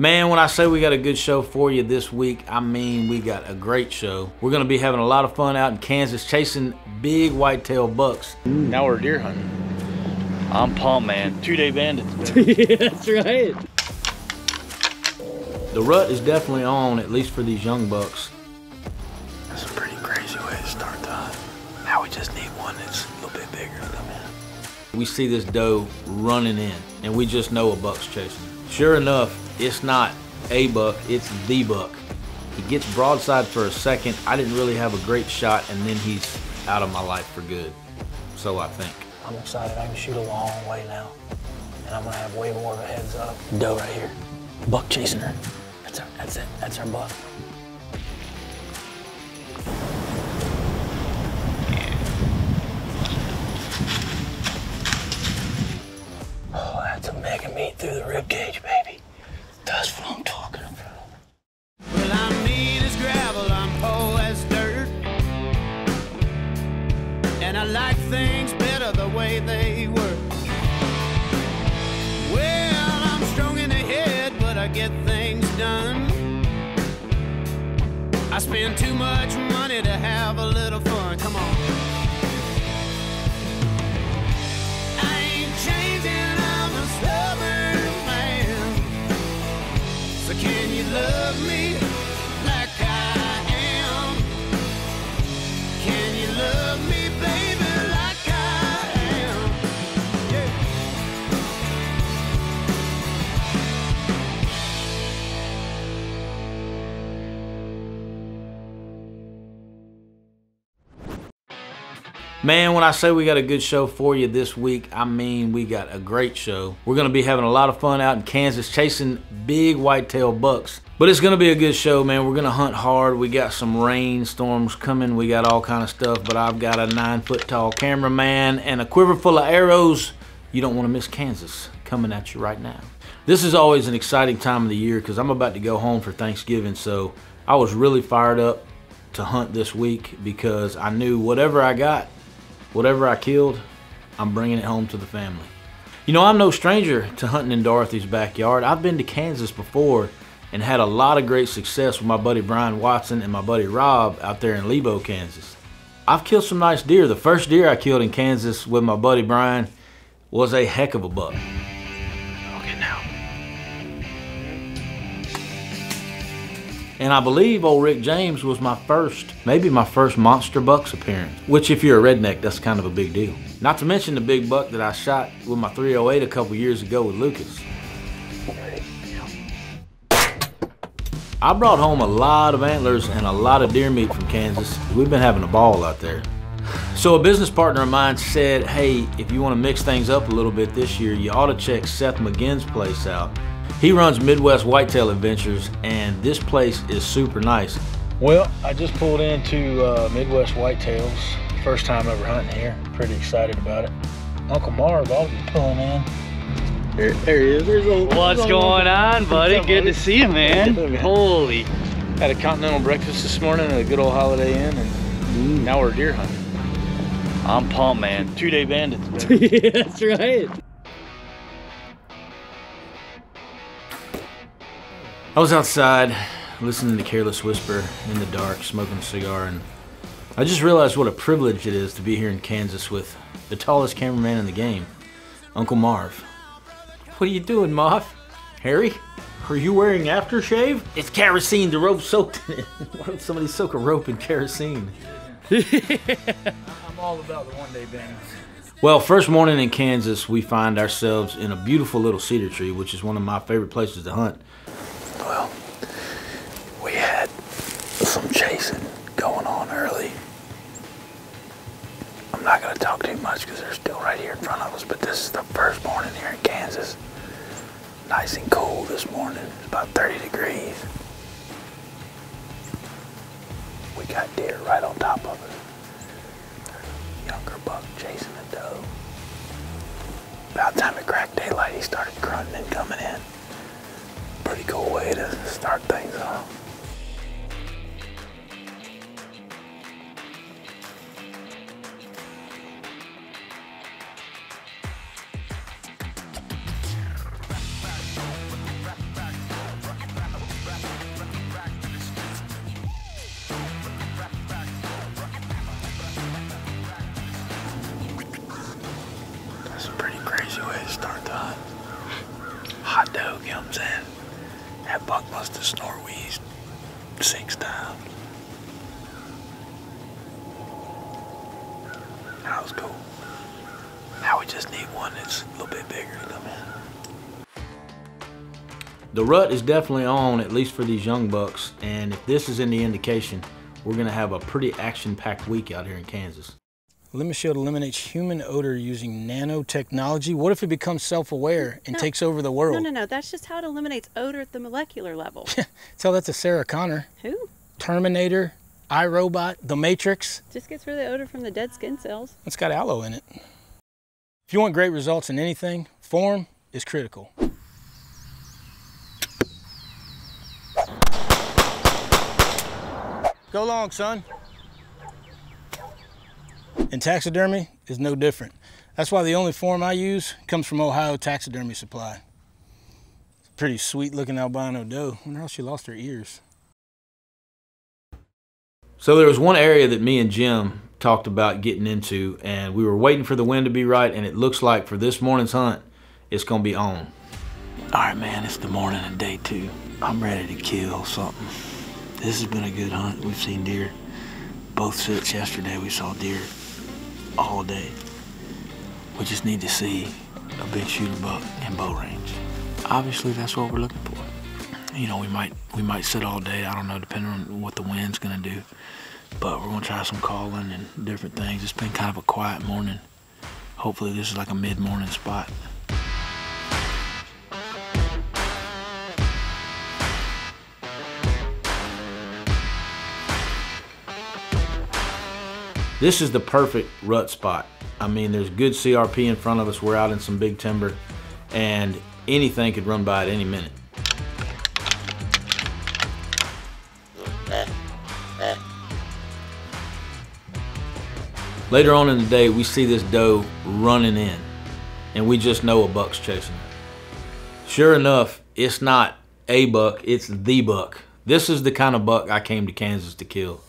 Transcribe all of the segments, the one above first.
Man, when I say we got a good show for you this week, I mean we got a great show. We're going to be having a lot of fun out in Kansas chasing big whitetail bucks. Now we're deer hunting. I'm pumped, man. Two day bandit. yeah, that's right. The rut is definitely on, at least for these young bucks. That's a pretty crazy way to start the hunt. Now we just need one that's a little bit bigger to come in. We see this doe running in, and we just know a buck's chasing. Sure enough, it's not a buck, it's the buck. He gets broadside for a second. I didn't really have a great shot, and then he's out of my life for good. So I think. I'm excited. I can shoot a long way now. And I'm gonna have way more of a heads up. Doe right here. Buck chasing her. That's our, that's it. That's our buck. Oh, that's a mega meat through the rib cage, spend too much money to have a little fun. Come on. I ain't changing, I'm a stubborn man. So can you love me Man, when I say we got a good show for you this week, I mean we got a great show. We're going to be having a lot of fun out in Kansas chasing big whitetail bucks. But it's going to be a good show, man. We're going to hunt hard. We got some rainstorms coming. We got all kind of stuff, but I've got a nine foot tall cameraman and a quiver full of arrows. You don't want to miss Kansas coming at you right now. This is always an exciting time of the year because I'm about to go home for Thanksgiving, so I was really fired up to hunt this week because I knew whatever I got, whatever I killed, I'm bringing it home to the family. You know, I'm no stranger to hunting in Dorothy's backyard. I've been to Kansas before and had a lot of great success with my buddy Brian Watson and my buddy Rob out there in Lebo, Kansas. I've killed some nice deer. The first deer I killed in Kansas with my buddy Brian was a heck of a buck. And I believe old Rick James was my first, maybe my first Monster Bucks appearance. Which, if you're a redneck, that's kind of a big deal. Not to mention the big buck that I shot with my 308 a couple years ago with Lucas. I brought home a lot of antlers and a lot of deer meat from Kansas. We've been having a ball out there. So a business partner of mine said, hey, if you want to mix things up a little bit this year, you ought to check Seth McGinn's place out. He runs Midwest Whitetail Adventures, and this place is super nice. Well, I just pulled into uh, Midwest Whitetails. First time ever hunting here. Pretty excited about it. Uncle Marv, I'll be pulling in. There, there he is. There's old. What's going on, buddy? Up, Good buddy? to see you, man. Yeah, man. Holy. Had a continental breakfast this morning at a good old Holiday Inn, and now we're deer hunting. I'm pumped, man. Two day bandits. yeah, that's right. I was outside listening to Careless Whisper in the dark, smoking a cigar, and I just realized what a privilege it is to be here in Kansas with the tallest cameraman in the game, Uncle Marv. What are you doing, Marv? Harry? Are you wearing aftershave? It's kerosene. The rope soaked in it. Why would somebody soak a rope in kerosene? I'm all about the one day bandits. Well, first morning in Kansas, we find ourselves in a beautiful little cedar tree, which is one of my favorite places to hunt. Well, we had some chasing going on early. I'm not going to talk too much because they're still right here in front of us, but this is the first morning here in Kansas. Nice and cool this morning. It's about 30 degrees. We got deer right on top of us. Younger buck chasing a doe. About time it cracked daylight, he started grunting and coming in pretty cool way to start things off. That's a pretty crazy way to start the hunt. Hot dog comes in. That buck must have snort wheezed six times. That was cool. Now we just need one that's a little bit bigger to come in. The rut is definitely on, at least for these young bucks, and if this is any indication, we're gonna have a pretty action-packed week out here in Kansas. ElimiShield eliminates human odor using nanotechnology. What if it becomes self-aware and No. takes over the world? No, no, no. That's just how it eliminates odor at the molecular level. Tell that to Sarah Connor. Who? Terminator, iRobot, The Matrix. Just gets rid of the odor from the dead skin cells. It's got aloe in it. If you want great results in anything, form is critical. Go long, son. And taxidermy is no different. That's why the only form I use comes from Ohio Taxidermy Supply. It's a pretty sweet looking albino doe. I wonder how she lost her ears. So there was one area that me and Jim talked about getting into, and we were waiting for the wind to be right, and it looks like for this morning's hunt, it's gonna be on. All right, man, it's the morning of day two. I'm ready to kill something. This has been a good hunt. We've seen deer. Both sits yesterday, we saw deer all day. We just need to see a big shooter buck in bow range. Obviously, that's what we're looking for. You know, we might we might sit all day. I don't know, depending on what the wind's gonna do. But we're gonna try some calling and different things. It's been kind of a quiet morning. Hopefully, this is like a mid-morning spot. This is the perfect rut spot. I mean, there's good CRP in front of us. We're out in some big timber, and anything could run by at any minute. Later on in the day, we see this doe running in, and we just know a buck's chasing her. Sure enough, it's not a buck, it's the buck. This is the kind of buck I came to Kansas to kill.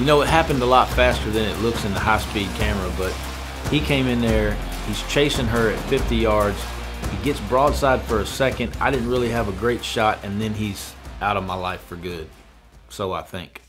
You know, it happened a lot faster than it looks in the high speed camera, but he came in there, he's chasing her at 50 yards. He gets broadside for a second. I didn't really have a great shot, and then he's out of my life for good. So I think.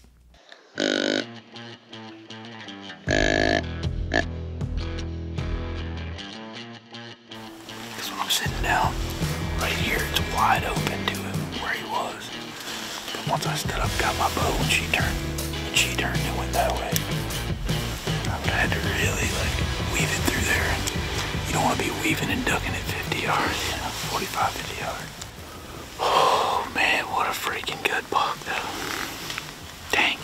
Weaving and ducking at 50 yards, you know, 45, 50 yards. Oh man, what a freaking good buck though. Dang.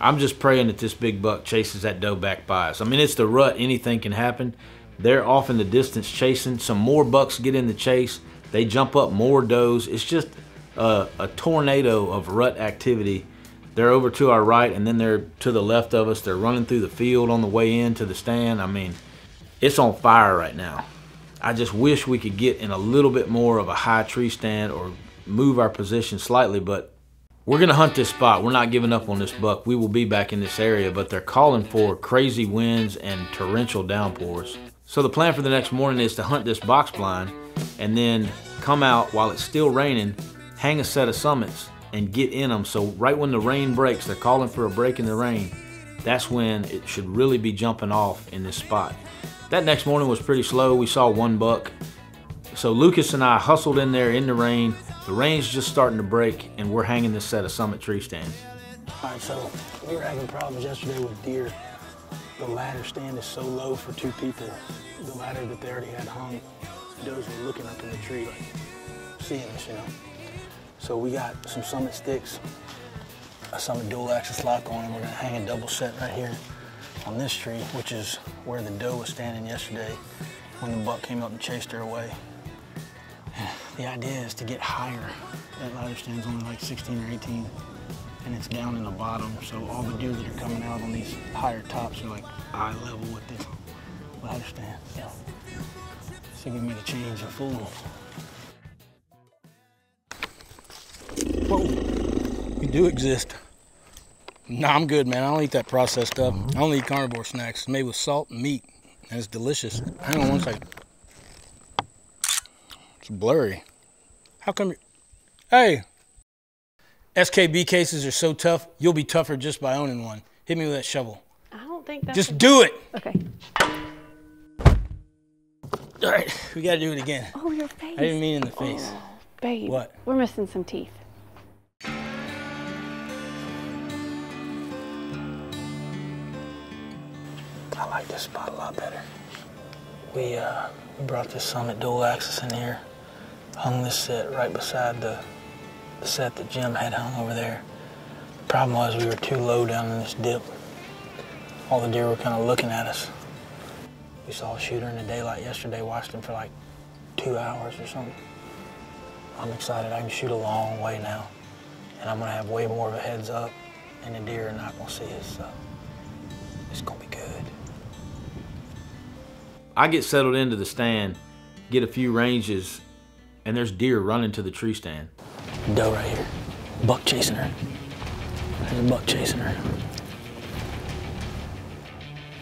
I'm just praying that this big buck chases that doe back by us. I mean, it's the rut, anything can happen. They're off in the distance chasing. Some more bucks get in the chase. They jump up more does. It's just a, a tornado of rut activity. They're over to our right, and then they're to the left of us. They're running through the field on the way in to the stand. I mean, it's on fire right now. I just wish we could get in a little bit more of a high tree stand or move our position slightly, but we're gonna hunt this spot. We're not giving up on this buck. We will be back in this area, but they're calling for crazy winds and torrential downpours. So the plan for the next morning is to hunt this box blind and then come out while it's still raining, hang a set of summits and get in them. So right when the rain breaks, they're calling for a break in the rain. That's when it should really be jumping off in this spot. That next morning was pretty slow. We saw one buck. So Lucas and I hustled in there in the rain. The rain's just starting to break, and we're hanging this set of summit tree stands. All right, so we were having problems yesterday with deer. the ladder stand is so low for two people. The ladder that they already had hung, those were looking up in the tree, like seeing us, you know. So we got some Summit sticks, a Summit dual axis lock on, and we're gonna hang a double set right here on this tree, which is where the doe was standing yesterday when the buck came up and chased her away. The idea is to get higher. That ladder stand's only like 16 or 18, and it's down in the bottom, so all the deer that are coming out on these higher tops are like eye level with this ladder stand. So, see if we make a change and fool. Whoa, we do exist. Nah, I'm good, man. I don't eat that processed stuff. Mm-hmm. I only eat carnivore snacks made with salt and meat, and it's delicious. Hang on one second. It's blurry. How come you Hey! SKB cases are so tough, you'll be tougher just by owning one. Hit me with that shovel. I don't think that's. Just do it! Okay. All right, we gotta do it again. Oh, your face. I didn't mean in the face. Oh, babe. What? We're missing some teeth. I like this spot a lot better. We, uh, brought this Summit dual axis in here, hung this set right beside the, the set that Jim had hung over there. The problem was we were too low down in this dip. All the deer were kind of looking at us. We saw a shooter in the daylight yesterday, watched him for like two hours or something. I'm excited. I can shoot a long way now, and I'm gonna have way more of a heads up, and the deer are not gonna see us. So it's gonna be. I get settled into the stand, get a few ranges, and there's deer running to the tree stand. Doe right here. Buck chasing her. There's a buck chasing her.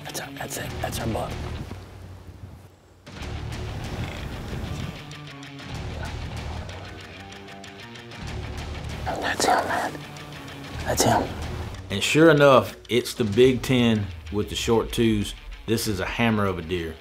That's our, that's it. That's our buck. Oh, that's him, man. That's him. And sure enough, it's the Big Ten with the short twos. This is a hammer of a deer.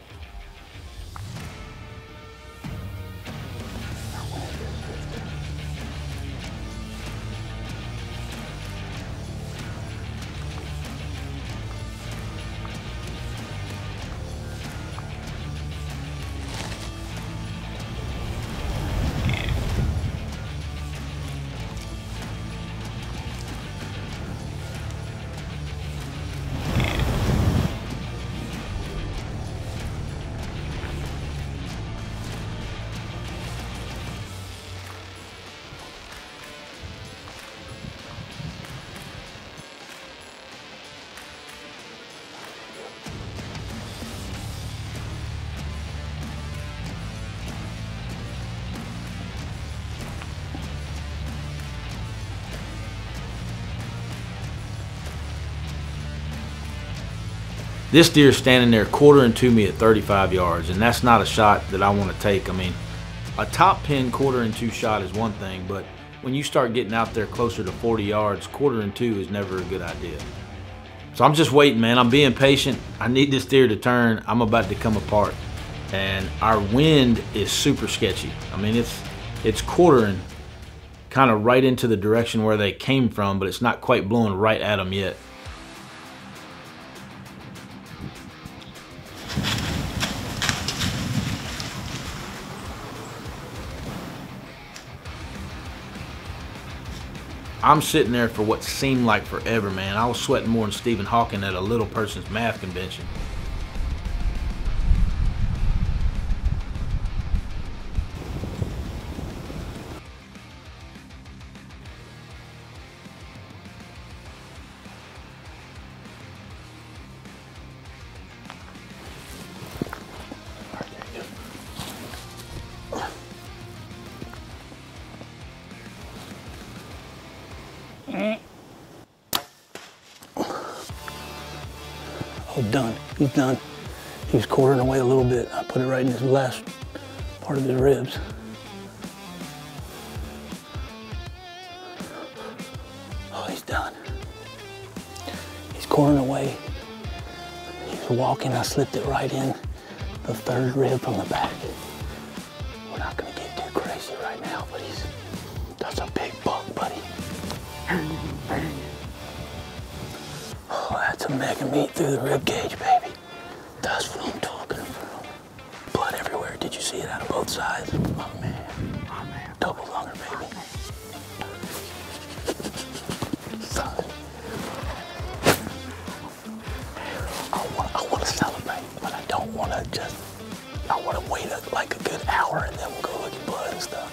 This deer's standing there quartering to me at 35 yards, and that's not a shot that I want to take. I mean, a top pin quarter and two shot is one thing, but when you start getting out there closer to 40 yards, quarter and two is never a good idea. So I'm just waiting, man. I'm being patient. I need this deer to turn. I'm about to come apart. And our wind is super sketchy. I mean, it's it's quartering kind of right into the direction where they came from, but it's not quite blowing right at them yet. I'm sitting there for what seemed like forever, man. I was sweating more than Stephen Hawking at a little person's math convention. Oh, done. He's done. He was quartering away a little bit. I put it right in his last part of his ribs. Oh, he's done. He's quartering away. He's walking. I slipped it right in the third rib from the back. We're not gonna get too crazy right now, but he's that's a big buck, buddy. mega meat through the rib cage, baby. That's what I'm talking about. Blood everywhere. Did you see it out of both sides? My man. My man. Double lunger, baby. Son. I want, I want to celebrate, but I don't want to just. I want to wait a, like a good hour and then we'll go look at blood and stuff.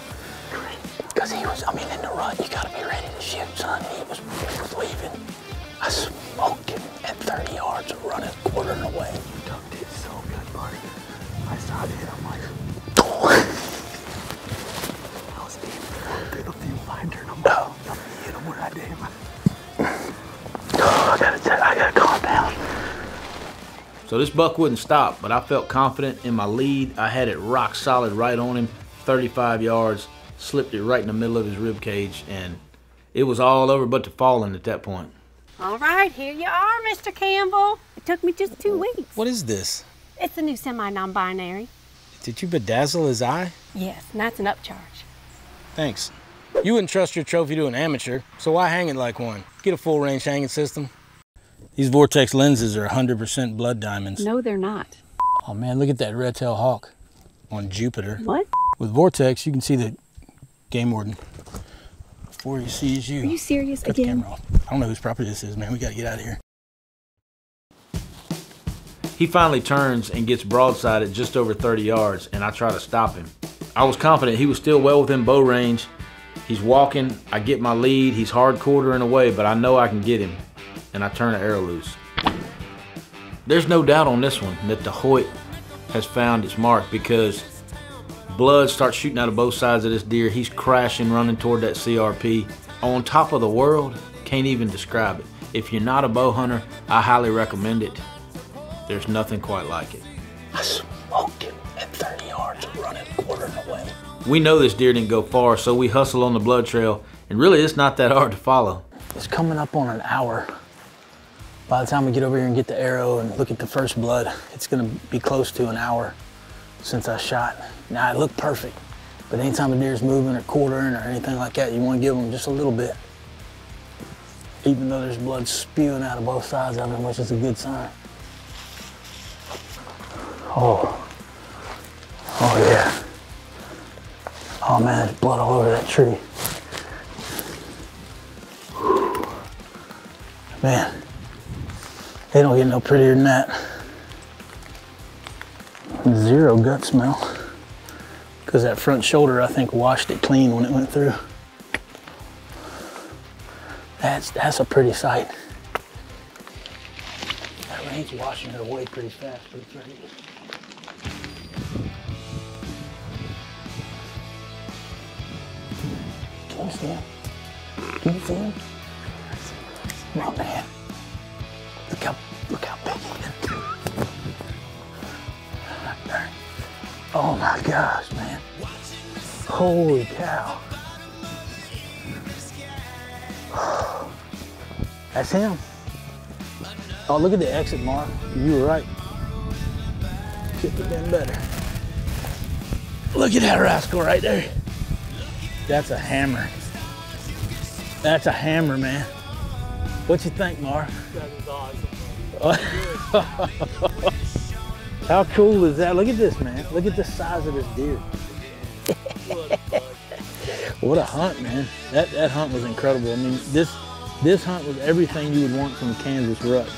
Because he was, I mean, in the rut, you got to be ready to shoot, son. He running quartering away. You Ducked it so good, buddy. I saw it hit him like. I was aiming for a bit of viewfinder and I'm no. I'm hit him where I damn. Oh, I gotta, tell, I gotta calm down. So this buck wouldn't stop, but I felt confident in my lead. I had it rock solid right on him, 35 yards, slipped it right in the middle of his rib cage, and it was all over but the falling at that point. All right, here you are, Mr. Campbell. It took me just two weeks. What is this? It's the new semi non binary. Did you bedazzle his eye? Yes, and that's an upcharge. Thanks. You wouldn't trust your trophy to an amateur, so why hang it like one? Get a full range hanging system. These Vortex lenses are 100% blood diamonds. No, they're not. Oh man, look at that red tail hawk on Jupiter. What? With Vortex, you can see the game warden before he sees you. Are you serious Cut the camera off. I don't know whose property this is, man. We gotta get out of here. He finally turns and gets broadsided just over 30 yards, and I try to stop him. I was confident he was still well within bow range. He's walking, I get my lead, he's hard quartering away, but I know I can get him, and I turn the arrow loose. There's no doubt on this one that the Hoyt has found its mark because blood starts shooting out of both sides of this deer. He's crashing, running toward that CRP. On top of the world, can't even describe it. If you're not a bow hunter, I highly recommend it. There's nothing quite like it. I smoked him at 30 yards running quartering away. We know this deer didn't go far, so we hustle on the blood trail, and really it's not that hard to follow. It's coming up on an hour. By the time we get over here and get the arrow and look at the first blood, it's gonna be close to an hour since I shot. Now it looked perfect, but anytime a deer's moving or quartering or anything like that, you wanna give them just a little bit. Even though there's blood spewing out of both sides of him, which is a good sign. Oh, oh yeah. Oh man, there's blood all over that tree. Man, they don't get no prettier than that. Zero gut smell. Because that front shoulder, I think, washed it clean when it went through. That's, that's a pretty sight. That rain's washing it away pretty fast, pretty it's Can you see him? Can you see him? My man. Look how look how big he is. Oh my gosh, man. Holy cow. That's him. Oh, look at the exit mark. You were right. Could have been better. Look at that rascal right there. That's a hammer. That's a hammer, man. What you think, Mark? How cool is that? Look at this, man. Look at the size of this deer. what a hunt, man. That that hunt was incredible. I mean, this this hunt was everything you would want from Kansas rut.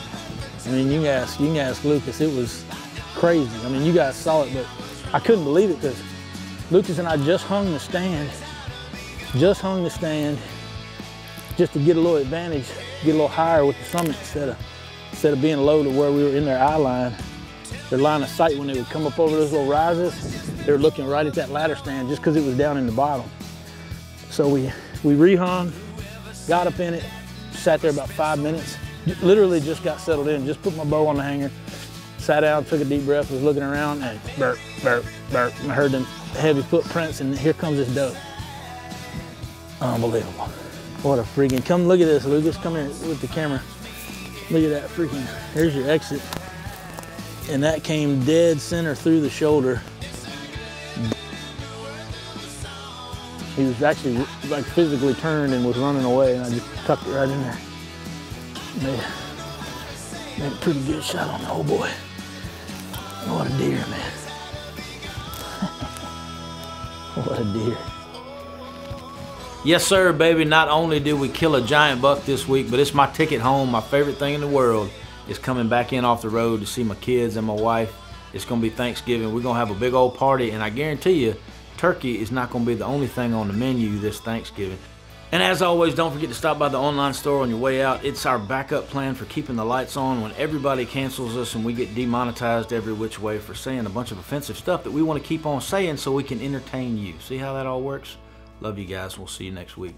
I mean, you can ask you can ask Lucas. It was crazy. I mean, you guys saw it, but I couldn't believe it because Lucas and I just hung the stand, just hung the stand, just to get a little advantage, get a little higher with the summit instead of instead of being low to where we were in their eye line. Their line of sight when they would come up over those little rises, they were looking right at that ladder stand just because it was down in the bottom. So we we rehung, got up in it, sat there about five minutes, literally just got settled in, just put my bow on the hanger, sat down, took a deep breath, was looking around, and burp, burp, burp. I heard them heavy footprints, and here comes this doe. Unbelievable. What a freaking, come look at this, Lucas, come here with the camera. Look at that freaking, there's your exit. And that came dead center through the shoulder. He was actually like physically turned and was running away, and I just tucked it right in there. Made a pretty good shot on the old boy. What a deer, man. what a deer. Yes, sir, baby. Not only did we kill a giant buck this week, but it's my ticket home. My favorite thing in the world is coming back in off the road to see my kids and my wife. It's going to be Thanksgiving. We're going to have a big old party, and I guarantee you, turkey is not going to be the only thing on the menu this Thanksgiving. And as always, don't forget to stop by the online store on your way out. It's our backup plan for keeping the lights on when everybody cancels us and we get demonetized every which way for saying a bunch of offensive stuff that we want to keep on saying so we can entertain you. See how that all works? Love you guys. We'll see you next week.